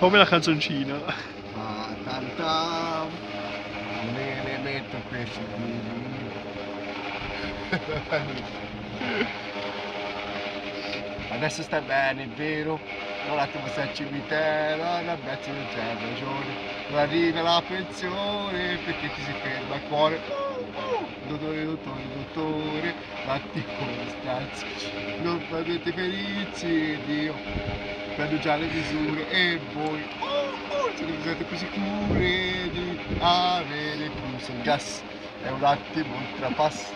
Come la canzoncina. Ah, tanta un elemento questo Adesso sta bene, è vero? Attimo sta al cimitero, una braccia non c'è ragione. Non arriva la pensione perché ti si ferma il cuore. Dottore, dottore, dottore, un attimo stanza. Non avete perizie, Dio. Bado chale vizuri, eh boy. Tunakuzetu kuishi kule ni amele kumsengas. È un attimo ultrapass.